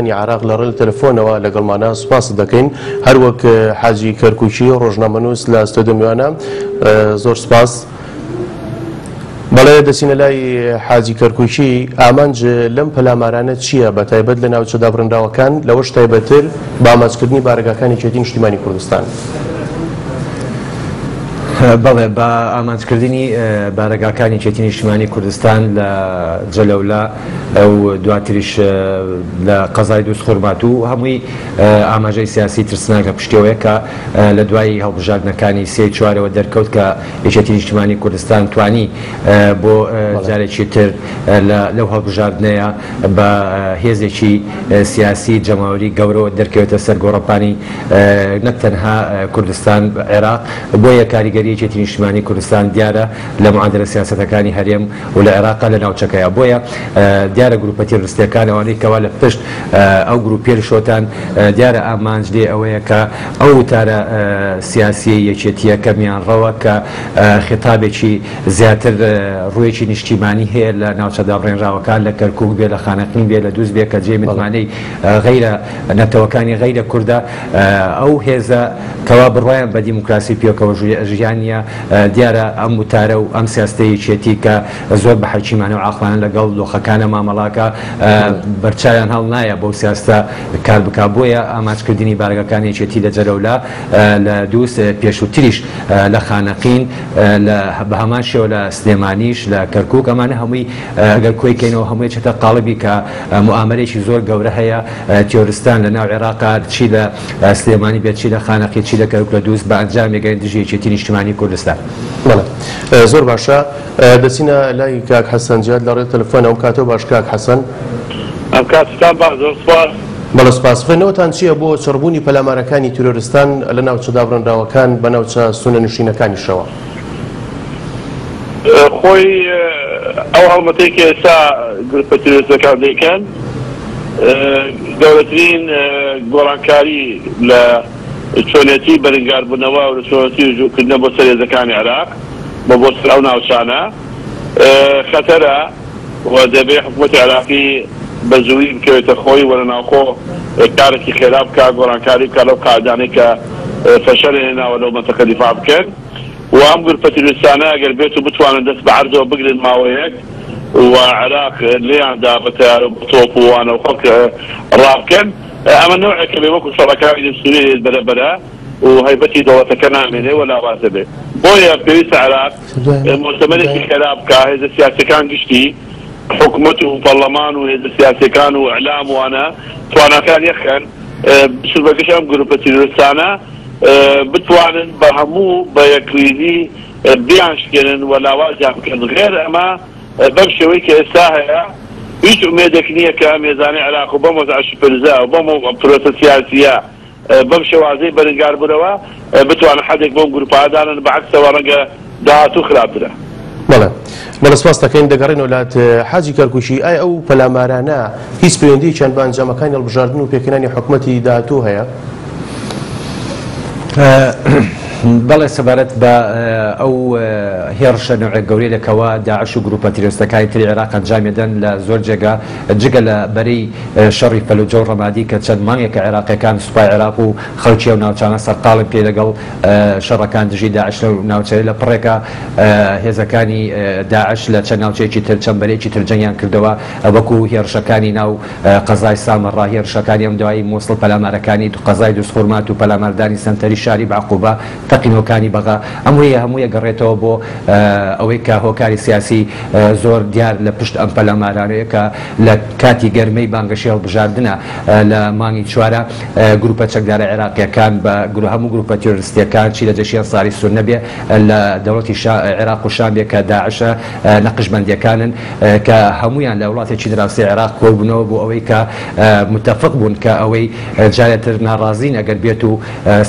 انی عراق لە ڕێل تەلفۆنەوە لەگەڵمانە سوپاس دەکەین هەروەک حاجی کەرکوچی ڕۆژنامەنووس لە ستۆدەمیوانە زۆر سپاس بەڵێ دەسینە لای حاجی کەرکوچی ئامانج لەم پەلامارانە چییە بە تایبەت لە ناوچەدا بڕنداوەکان لەوەش تایبەتر باماچکردنی بارگەکانی چێتی نیشتیمانی کوردستان. بەڵێ بە ئامانجکردنی بارەگاکانی چێتینی شمانی کوردستان لە جەلەولا ئەو دواتریش لە قەزای دوست خورمات و هەمووی ئاماژەی سیاسی ترسناکە پشتەوەیە کە لە دوای هەڵبژاردنەکانی سێ چوارەوە دەرکەوت کە یچێتی نیشتمانی کوردستان توانی بۆ جارێکی تر لەو هەڵبژاردنەیە بە هێزێکی سیاسی جەماوەری گەورەوە دەرکەوێتە سەر گۆڕپانی نەک تەنها کوردستان عێراق بۆ یە کاریگەری معادلەیەکێتی نیشتمانی کوردستان دیارە لە معادلە سیاستەکانی هەرێم و لە عێراقا لە ناوچەکەیە بۆیە دیارە گروپەتی ڕستەکان ئەوانەی کەوا لە پشت ئەو گروپێر شۆتان دیارە ئامانج لێ ئەوەیە کە ئەو تارە سیاسی یەکێتیە کەمیان ڕەوە کە خێتابێکی زیاتر ڕوویەکی نیشتیمانی هەیە لە ناوچەدا ڕێنراوەکان لە کەرکک بێ لە خانەقین بێ لە دووز بێ کە جێ ملمانەی غیرە نەتەوەکانی غیرە کووردا ئەو هێزە کەوا بڕایان بە دیموکراسی پیۆکەوە ژیان نییە دیارە ئەم وتارە و ئەم سیاستەیە چێتی کە زۆر بە حەکیمانە و ئاخوان لەگەڵ دۆخەکانە مامەڵاکە بەرچیان هەڵ نایە بەو سیاستە کار بک بۆیە ئاماچکردنی بارگەکانی چێتی لە جەرەولا لە دووس پێشوتریش لە خانەقین بە هەمان شێوە لە سلێمانیش لە کەرکک ئەمانە هەمووی گەر کۆیکەینەوە هەمووی چێتە قالبی کە معامەرێکی زۆر گەورە هەیە تۆرستان لە ناو عێراقا چی لە سلێمانی بێت چی لە خانەقی چی لە کەرک لە دووس بە ئەنجام ێگەن دژی چێتی نیشتمانی شاری کوردستان زۆر باشە دەچینە لای کاک حەسەن جیاد لەڕێ تەلفۆن ئەو کاتەوە باش کاک حەسەن ئەم کاتستان با زۆر سپاس بەڵە سپاسفێنەوەتان چییە بۆ چڕبوونی پەلامارەکانی تۆرۆریستان لە ناوچە دابڕنداوەکان بە ناوچە سونە نوشینەکانیشەوە خۆی ئەو هەڵمەتێکی ئێستا گرپە تۆرۆریستەکان دەیکەن گەورەترین گۆڕانکاری لە چۆنێتی بەرنگاربوونەوە و چۆتی ژووکردنە بۆ سەرێزەکانی عراق بە بۆ سرا و ناوچانە خەتەرە دەبێ حکوومەتی عراقی بە زووی بکەوێتە خۆی وەرە ناوخۆ کارێکی خێرا بکە گۆڕانکاری کە لەو قادانی کە فەشەر هێناوە لەو مەتەکە دیفا بکرد و ئەم گرپەتیلوستانە ئەگەر بێت و بتوانن دەست بە عردەوە بگرن ماوەیەک و عراق لێیاندا بە تۆپ وانە و خەڵک ڕابکەن أه، اما نوع كبير ماكو شركاء يسوي بلا بلا وهي بتي دولة كنا ولا باس به بويا في سعرات مؤتمر في كلام كاهز سياسة كان قشتي حكمته وبرلمان وهذا سياسة كان واعلام وانا وانا كان يخن أه، شو بقشام جروب تيرسانا بتوانن برهمو بيكريدي أه، بيانش كنن ولا واجه غير اما بمشي ويكي الساهره هیچ ێدەك نییە کە مێزانانی عراق و بەم عشپرزا و بەم پرۆسە سیاسە بەم شێوازەی بەرگار بوورەوە بتوانە حدێک بۆم گروپادانن بەعکسەوە ڕەنگە داهاتوو خراپرە. بەڵێ بەڵە سپاس دەکەین دەگەڕین وڵات حاجی کەرکوشی ئای ئەو پەلامارانە هیچ پەیوەندی چەند بانجامەکانی هەڵبژاردن و پێکردانی حکوومەتی داهاتوو هەیە. بەڵێ سەبارەت بە ئەو هێرشە نوێ گەوری لەکەوە داعش و گروپە تیرۆستەکانی تری عێراق ئەنجامێدەن لە زۆر جێگا جگە لە بەرەی شەڕی پەلوجە و ڕەمادی کە چەند مانگێکە عێراقیەکان سوپای عێراق و خەڵکی و ناوچانە سەرتاڵم پێ لەگەڵ شەڕەکان دژی داعش لە ناوچەی لە پڕێکە هێزەکانی داعش لە چەند ناوچەیەکی تر چەمبەرێکی ترجەنگیان کردەوە وەکو هێرشەکانی ناو قەزای سامەڕا هێرشەکانی ئەم دوایی مۆسڵ پەلامارەکانی قەزای دوسخورمات و پەلاماردانی سنتەری شاری باقوبە تەقینۆکانی بەغا ئەمڕە هەمووی گەڕێتەوە بۆ ئەوەی کە هۆکاری سیاسی زۆر دیار لە پشت ئەم پەلامارانەیە کە لە کاتی گەرمەی بانگەشێڵ بژاردنە لە مانگی چوارە گروپە چەکدارە عێراقیەکان بە گرو هەموو گروپە تۆریستیەکان چی لە جەشیان ساری سون نەبێ لە دەوڵەتی عێراق و شامبێ کە داعشە نەقشبندیەکانن کە هەمویان لە وڵاتێکی دراسی عێراق کۆبوونەوە بۆ ئەوەی کە متفق بوون کە ئەوەی جارێتتر ناڕازین ئەگەر بێت و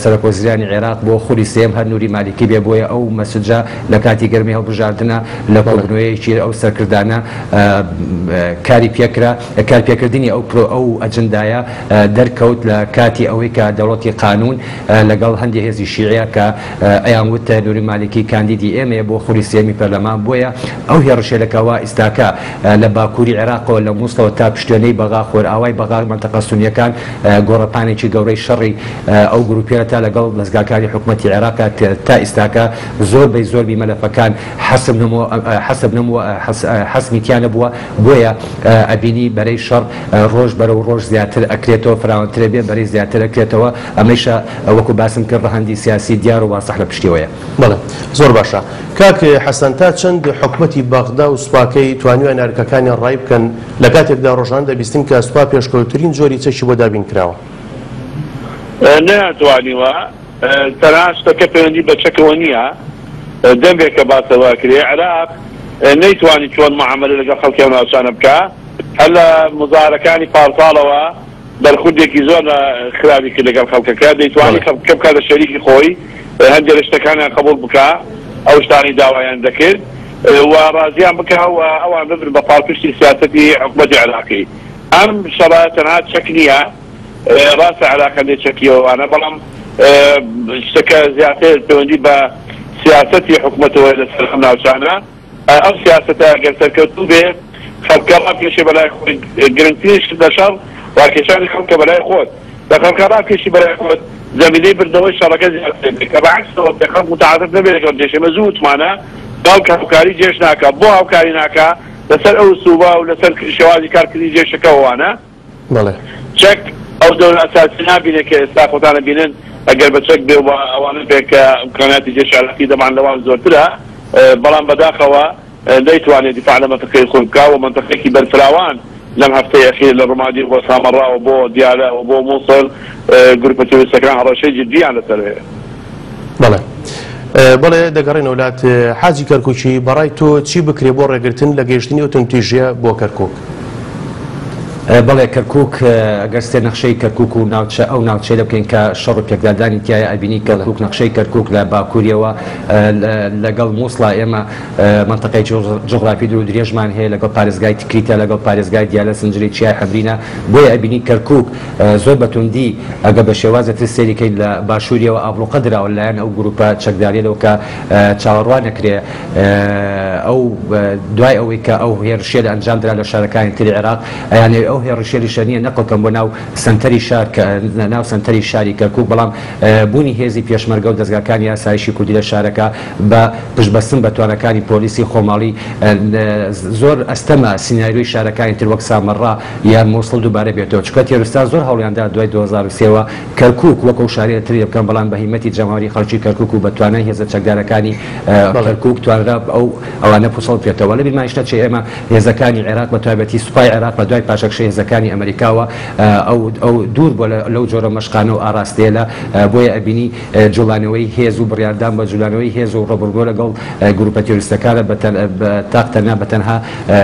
سەرۆکۆزیرانی عێراق بۆ خوری سێم هەر نووری مالیکی بێ بۆیە ئەو مەسجا لە کاتی گەرمی هەڵبژاردنە لە پڵنوەیەکی ئەو سەرکردانە کاری پێکرا کار پێکردنی ئەو پرۆ ئەو ئەجندایە دەرکەوت لە کاتی ئەوەی کە دەوڵەتی قانون لەگەڵ هەندی هێزی شیعە کە ئەیان وتە نووری مالیکی کاندیدی ئێمەیە بۆ خوری سێمی پەرلەمان بۆیە ئەو هێڕشێلەکەەوە ئیستاکە لە باکووری عێراقەوە لە مووسەوە تا پشتێنەی بەغا خۆر ئاوای بەغاار منتەقە سونیەکان گۆڕپانێکی گەورەی شەڕی ئەو گروپێتە لەگەڵ لەزگاکاری حکوومەتتی عێرا عێراقا تا ئیستاکە زۆربەی زۆربی مەلەفەکان حەسب نەمەوە حەسمی تیانە بووە بۆیە ئەبینی بەرەی شەڕ ڕۆژ بەرە و ڕۆژ زیاتر ئەکرێتەوە فراوانترێ بێ بەرەی زیاتر ئەکرێتەوە ئەمەیشە وەکو باسم کرد ڕەهندی سیاسی دیار و واسەح لە پشتیەوەە بڵێ زۆر باشە کاک حەسەن تا چەند حکومەتی باغدا و سوپاکەی توانیوە نارکەکانیان ڕای بکەن لە کاتێکدا ڕۆژان دەبیستن کە سوپا پێشکەوتترین جۆری چەشی بۆ دابین کراوە ناتوانیوە تەران شتەکە پەیوەندی بە چەکەوە نییە دەنگێک کە باسەواکرێ عراق نەیتوانانی چۆن معاملە لەگە خەڵکیان ناوچانە بکە هەر لە مزارەکانی پارساڵەوە بەرخودێکی زۆر لە خراوی کرد لەگەڵ خەڵکەکە دەیتوانی خەڵکە بکە لە شەریکی خۆی هەندێک لە شتەکانیان قبول بکە ئەو شتانی داوایان دەکرد وڕازیان بکەوە ئەوان ببر بە پاڵپشتی سیاستی حکومەتی عراقی ئەم شەڕە تەنها چەک نییە ڕاستە عراقەندێک چەکیەوەوانە بەڵام شتەکە زیاتر پەیوەندی بە سیاستی حکوومەتەوە لەسەر خم ناوچانە ئەو سیاستە گەرتەکەوتو بێ خەڵکەڵ پێشی بەلای گرنگتیش دەشەڵ واکێشانی خەڵکە بەلای خۆت لە خەڵکەڕا پێشی بەلای خۆت زمینی بردەوەی شەڕەکە زیاتکە بەعکسەوە پێخەم متعاتر نبێتەوە دێشێمە زووتمانە داڵ کەفکاری جێش ناکە بۆ هاوکاری ناکە لەسەر ئەو سوبا و لەسەر شێوازی کارکردنی جێشەکەوانە چەک ئەو دەون ئەساسی نبینێ کە ئێستا خۆتانە بینن اگر بشك بي وانا بيك امكانيات الجيش على اكيد طبعا لوام زورتلا اه، بلان بداخوا اه، ليت وانا دفاع لمنطقه خنكا ومنطقه كبر فلاوان لم هفته اخير للرمادي وسامراء وبو ديالا وبو موصل جروب اه، تويستكران هذا شيء جدي على سلبي. بلى بلى دقرين ولات حاجي كركوشي برايتو تشي بكري بور رجلتن لقيشتني وتنتيجيا بو كركوك. بەڵێ کەرکک ئەگەرستێ نەخشەی کەرکک و ناوچە ئەو ناوچێ لە بکەین کە شەڕ پێکدادانی تایە ئەبینی کەرکک نەخشەی کەرکک لە باکووریەوە لەگەڵ مووسڵ ئێمە منتەقی جغرافی درو درێژمان هەیە لەگەڵ پارێزگای تکریتە لەگەڵ پارێزگای دیالە سنجری چیای حەبرینە بۆیە ئەبینی کەرکک زۆر بەتوندی ئەگە بە شێوازەتر سێریکەی لە باشووریەوە ئابلوقە درراوە لایەن ئەو گروپە چەکدارێتەوە کە چاوەڕوان نەکرێ ئەو دوای ئەوەی کە ئەو هێرشێ لە ئەنجامدرا لە شارەکانی تری عێراق یانێ ئەو هێڕشێری شەنیە نەقلکەم بۆ ناو سنتەری شار ناو سنتەری شاری کەرکوو بەڵام بوونی هێزی پێشمەرگە و دەستگاکانی یاسایشی کوردی لە شارەکە بە پشبەستن بە توانەکانی پۆلیسی خۆماڵی زۆر ئەستەمە سینناریوی شارەکانی تر وەک سامەڕا یان مۆسڵ دووبارە بێتەوە چکە تێرستا زۆر هەوڵیاندا دوای 2023ەوە کەرکک وەکو شارێت تری بکەم بەڵام بە هیمەتی جەماری خەڵکی کەرکک و بەتوانای هێزە چەکدارەکانی بەڵەرکک توانرا ئەو ئەوانە پوسڵ پێێتەوە لە بیرماشتە چ ئێمە هێزەکانی عێراق بە توابەتی سوپای عێراق بە دوای پاشەکش شێزەکانی ئەمریکاوە ئەو دوور بۆ لەو جۆرە مەشقانە و ئاراستێ لە بۆیە ئەبینی جوڵانەوەی هێز و بڕاردان بە جوولانەوەی هێز و ڕبرگۆ لەگەڵ گروپە تۆریستەکانە تاقتەنا بەتەنها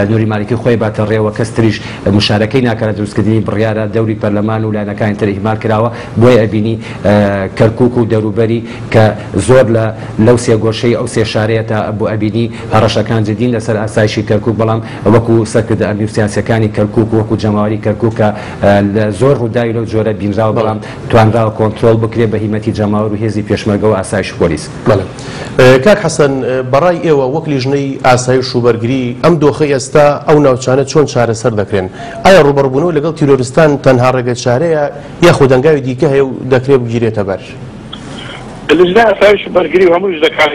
نووری مالیکی خۆی باتە ڕێوە کەس تریش مشارەکەی ناکات دروستکردنی بڕیاە دەوری پەرلەمان و لاەکان تر ئیمال کراوە بۆی ئەبینی کەرکک و دەروبەری کە زۆر لە لەو سێگۆشەی ئەو سێ شارەیە تا بۆ ئەبینی هەڕەشەکان جدین لەسەر ئاسایشی کەرکک بەڵام وەکو سەرکرد ئەمیوسیاسەکانی کەرکک وەکو جان جەماوەری کەرکک کە زۆر ڕووداوی لەو جۆرە بینراوە بەڵام توانراوە کۆنتترۆل بکرێ بە هیمەتی جەماوە و هێزی پێشمەرگە و ئاسایش پۆلیس کاک حەسەن بەڕای ئێوە وەک لیژنەی ئاسایش و بەرگری ئەم دۆخە ئێستا ئەو ناوچانە چۆن چارەسەر دەکرێن ئایا ڕوبەربوونەوە لەگەڵ تیرۆریستان تەنها ڕێگە چارەیە یاخو دەنگاوی دیکە هەیە و دەکرێت بگیرێتە بەر. لەژنە ئاسایش بەرگری هەمووش دەکات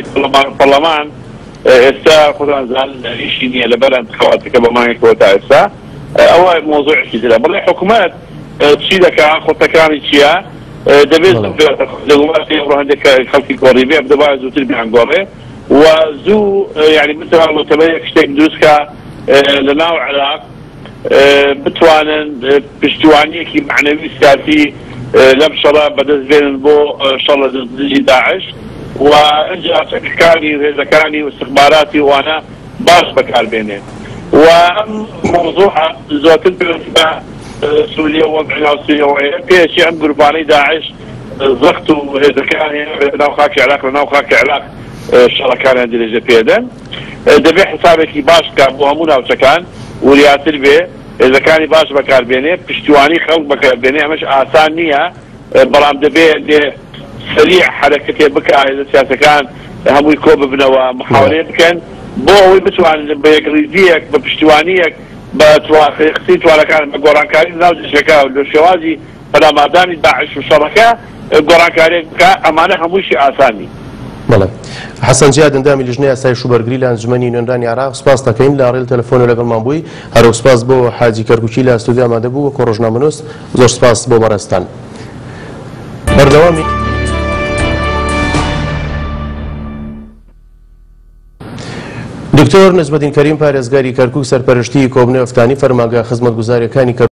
پەڵەمان. ئێستا خودانزان ئیشی نییە لە بەرەن خەواتەکە بەمانێکەوە تا ئێستا او موضوع كذا بلي حكومات تشيدا كاخو تكران تشيا دبيز نعم. لغوات يبرو عندك خلق الكوري بيع بدبايز وتلبي عن قوري وزو آه، يعني مثل ما تبيك شتيك دوسكا آه، لناو علاق آه، بتوان بشتواني كي معنوي سياسي لم شرا بدز بين بو شرا دزي داعش وانجا سكاني وهذا واستخباراتي وانا باش بكار بينين وأم موضوع زوات الدفاع آه، سوريا ووضعنا سوريا في شيء قرباني داعش آه، ضغطوا يعني، آه، هذا كان ناوخاك علاقة ناوخاك علاقة شەڕەکان درێژە پێدەن دەبێ حسابێکی باش کار بۆ هەموو ناوچەکان وریاتر بێ هێزەکانی باش بەکاربێنێ پشتیوانی خەڵک بەکاربێنێ ئەمەش ئاسان برام بەڵام دەبێ دێ سریع حرەکەتێ بکە هێزە كان هم کۆ بنوا محاورێ بکەن بۆ ئەوەی بتوان بە یەکریزیەک بە پشتیوانیەک بە قسی توانەکان بە گۆڕانکاری ناو دژەکە و لە شێوازی بەلامادانی داعش و شەڕەکە گۆڕانکارێک بکە ئەمانە هەمووشی ئاسانی. بڵێ حەسەن جیا دەندامی لژنەی ئاسای شوبەرگری لە ئەنجومی نوێنرانی عراق سپاس دەکەین لە ڕێل تەلفۆن لەگەڵمان بووی هەرو سپاس بۆ حاجی کەرکوچی لە ئەستودیامادەبوو وەکو ڕۆژنامەنووس زۆر سپاس بۆ بەڕێستان. بەردەوامی. دکتۆر نزبدین کەریم پارێزگاری کەرکک سەرپەرشتی کۆبنێ ئەفتانی فەرماگە خزمەت گوزاریەکانی کە